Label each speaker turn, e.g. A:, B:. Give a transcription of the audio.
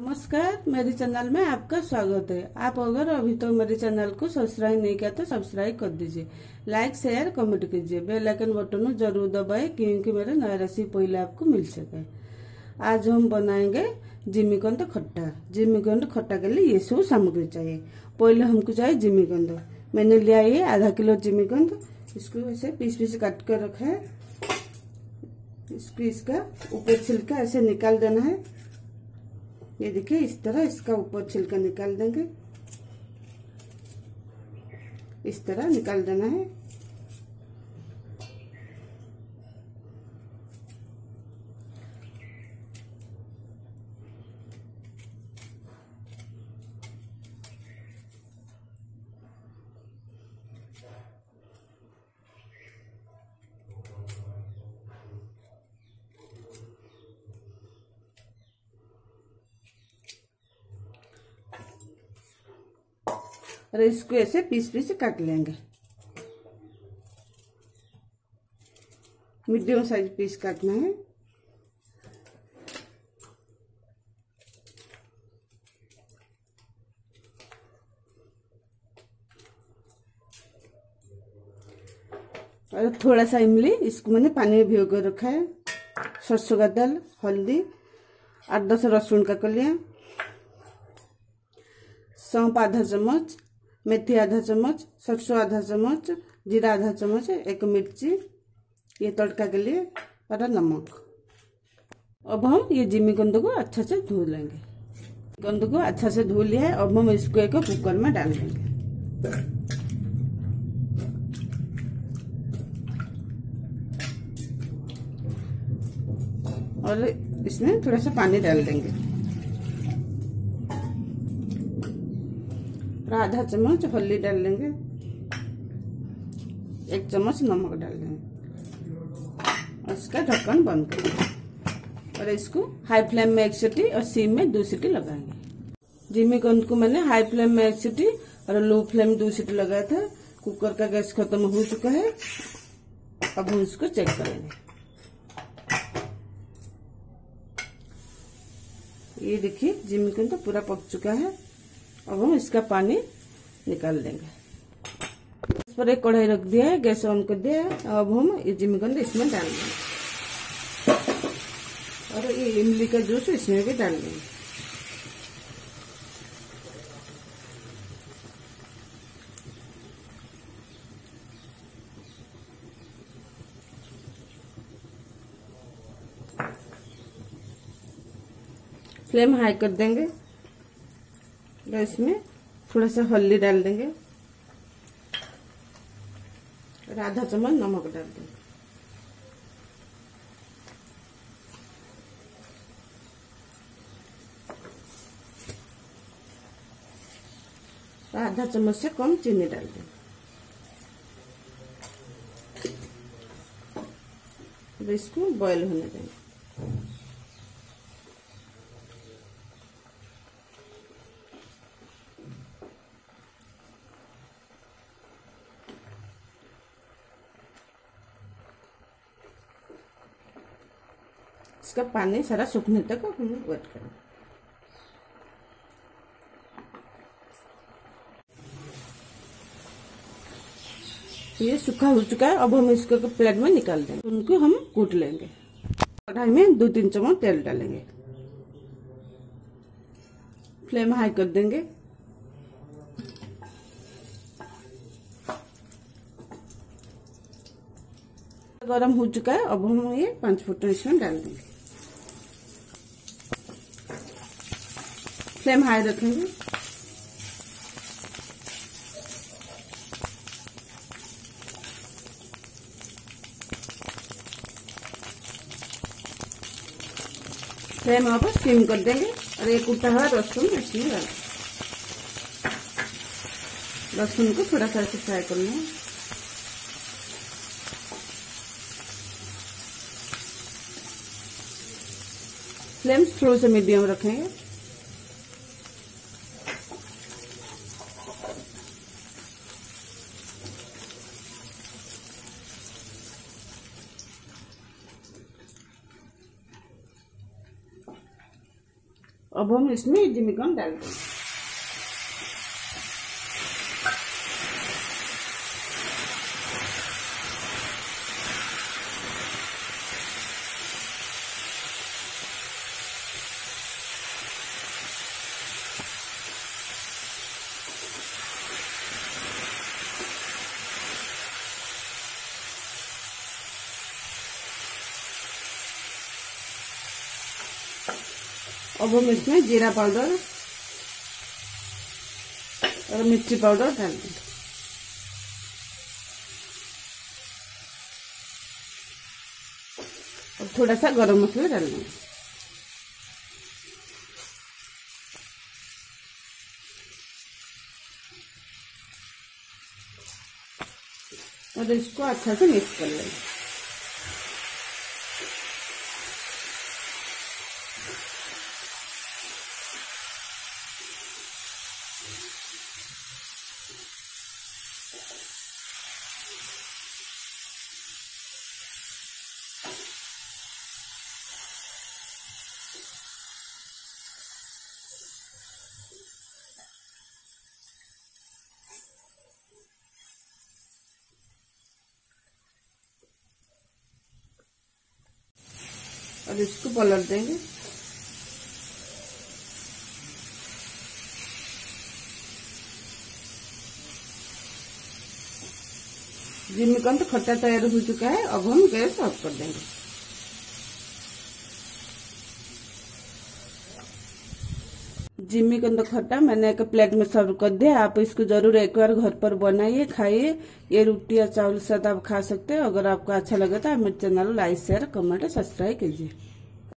A: नमस्कार, मेरे चैनल में आपका स्वागत है। आप अगर अभी तो मेरे चैनल को सब्सक्राइब नहीं किया तो सब्सक्राइब कर दीजिए। लाइक शेयर कमेंट कीजिए। बेल आइकन बटन ज़रूर दबाए, क्योंकि मेरे नया रेसिपी पहले आपको मिल सके। आज हम बनाएँगे जिमीकंद खट्टा। जिमीकंद खट्टा के लिए ये सब सामग्री चाहिए। पहले हमको चाहिए जिमीकंद मैंने लिया ये आधा किलो जिमीकंद इसको ऐसे पीस पीस काट कर रखा है। इसको इसका ऊपर छिलका ऐसे निकाल देना है। ये देखिए इस तरह इसका ऊपर छिलका निकाल देंगे। इस तरह निकाल देना है। और इसको ऐसे पीस पीस काट लेंगे। मीडियम साइज़ पीस काटना है। और थोड़ा सा इमली, इसको मैंने पानी में भिगो कर रखा है। सरसों का दाल, हल्दी, आठ दस रसुन का कलिया, सौंप आधा चम्मच मेथी आधा चम्मच, सरसों आधा चम्मच, जीरा आधा चम्मच, एक मिर्ची, ये तड़का के लिए और नमक। अब हम ये जिमी गंद को अच्छा से धो लेंगे। गंद को अच्छा से धो लिया है, अब हम इसको एक कुकर में डाल देंगे। और इसमें थोड़ा सा पानी डाल देंगे। आधा चम्मच, हल्दी डाल देंगे। एक चम्मच नमक डाल देंगे। और इसका ढक्कन बंद कर और इसको हाई फ्लेम में एक सीटी और सिम में दो सीटी लगाएँगे। जिमी कंद को मैंने हाई फ्लेम में एक सीटी और लो फ्लेम दो सीटी लगाया था। कुकर का गैस खत्म हो चुका है। अब हम इसको चेक करेंगे। ये देखिए जिमी कंद तो पूरा पक चुका है। अब हम इसका पानी निकाल देंगे। इस पर एक कढ़ाई रख दिया है, गैस ऑन कर दिया है। अब हम ये जिमीकंद इसमें डाल देंगे। और ये इमली का जूस इसमें भी डाल देंगे। फ्लेम हाई कर देंगे। इसमें थोड़ा सा हल्दी डाल देंगे। और आधा चम्मच नमक डाल देंगे। आधा चम्मच से कम चीनी डाल देंगे। इसको बॉईल होने देंगे। इसका पानी सारा सूखने तक हम वेट करें ये सूखा हो चुका है, अब हम इसको प्लेट में निकाल देंगे। उनको हम कूट लेंगे। कढ़ाई में दो तीन चम्मच तेल डालेंगे। फ्लेम हाई कर देंगे। गरम हो चुका है, अब हम ये पाँच फुट इसमें डाल देंगे। फ्लेम हाई रखेंगे। फ्लेम आप स्टीम कर देंगे और एक उठा हुआ रसुन इसमें डाल को थोड़ा सा फ्राई करना है। फ्लेम स्लो से मीडियम रखेंगे। अब हम इसमें जिमिकन डाल देंगे अब हम इसमें जीरा पाउडर और मिर्ची पाउडर डाल देंगे और थोड़ा सा गरम मसाला डाल देंगे और इसको अच्छा से मिक्स कर लेंगे। इसको पलट देंगे। जिमिकन तो खट्टा तैयार हो चुका है, अब हम गैस ऑफ़ कर देंगे। जिमिकन तो खट्टा, मैंने एक प्लेट में सर्व कर दिया। आप इसको ज़रूर एक बार घर पर बनाइए, खाइए। ये रोटी या चावल के साथ आप खा सकते हो। अगर आपको अच्छा लगे तो आप मेरे channel like share comment subscribe कीजिए।